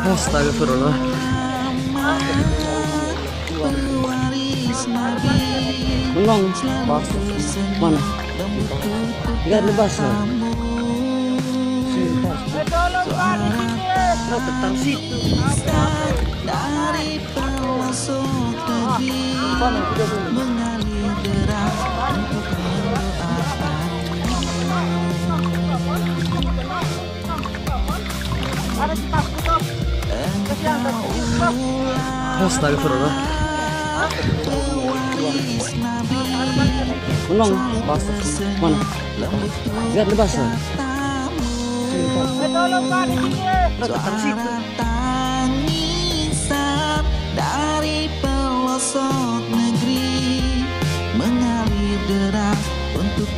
Astagfirullah. Bengong. Mana? Lihat lebas. Lo tentang situ. Åssen? Mana? Lihat lepas dari pelosok negeri mengalir deras untuk